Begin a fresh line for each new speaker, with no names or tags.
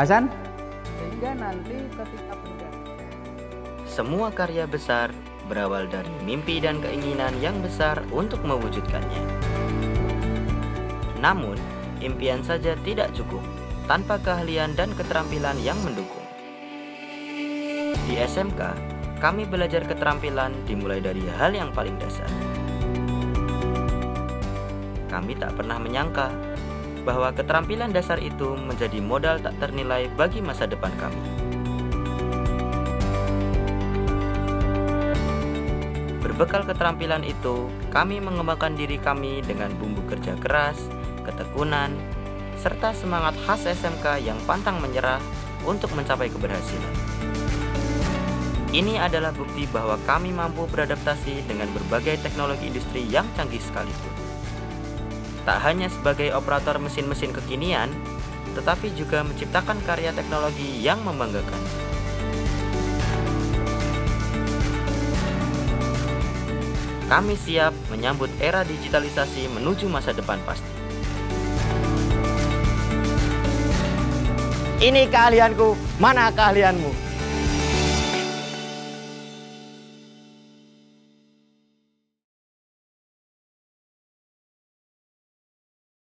Hasan? Sehingga nanti ketika
Semua karya besar berawal dari mimpi dan keinginan yang besar untuk mewujudkannya. Namun, impian saja tidak cukup tanpa keahlian dan keterampilan yang mendukung. Di SMK, kami belajar keterampilan dimulai dari hal yang paling dasar. Kami tak pernah menyangka bahwa keterampilan dasar itu menjadi modal tak ternilai bagi masa depan kami. Berbekal keterampilan itu, kami mengembangkan diri kami dengan bumbu kerja keras, ketekunan, serta semangat khas SMK yang pantang menyerah untuk mencapai keberhasilan. Ini adalah bukti bahwa kami mampu beradaptasi dengan berbagai teknologi industri yang canggih sekalipun. Tak hanya sebagai operator mesin-mesin kekinian, tetapi juga menciptakan karya teknologi yang membanggakan. Kami siap menyambut era digitalisasi menuju masa depan pasti.
Ini keahlianku, mana keahlianmu?